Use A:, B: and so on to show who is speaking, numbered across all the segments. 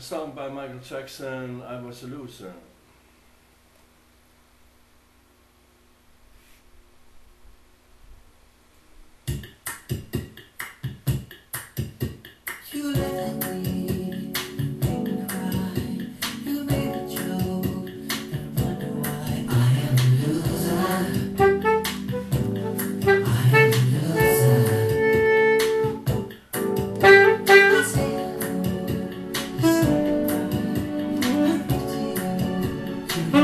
A: song by Michael Jackson, I Was a Loser. Música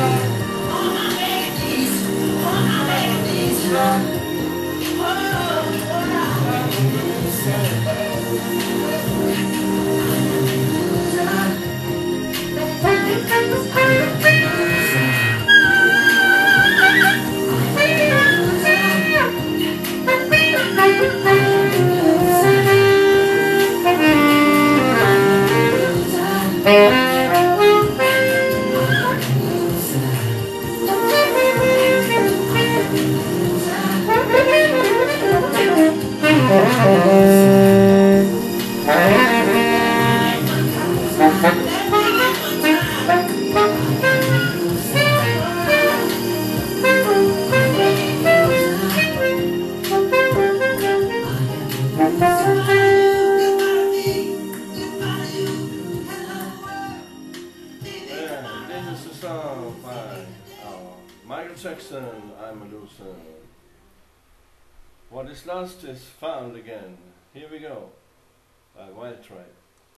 A: fire. song by uh, uh, Michael Jackson. I'm a loser. What is lost is found again. Here we go. By Wild Tribe.